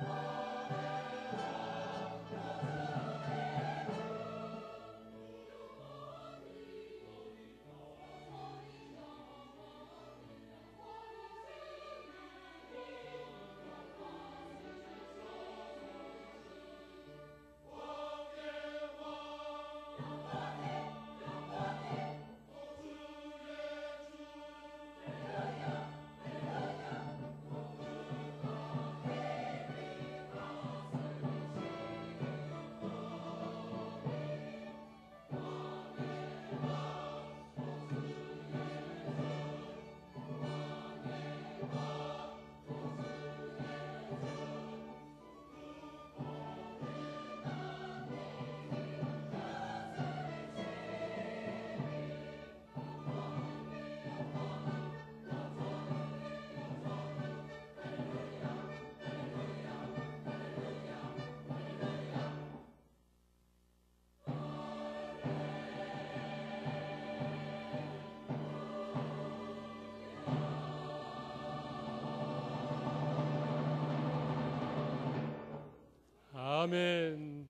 Thank. Man.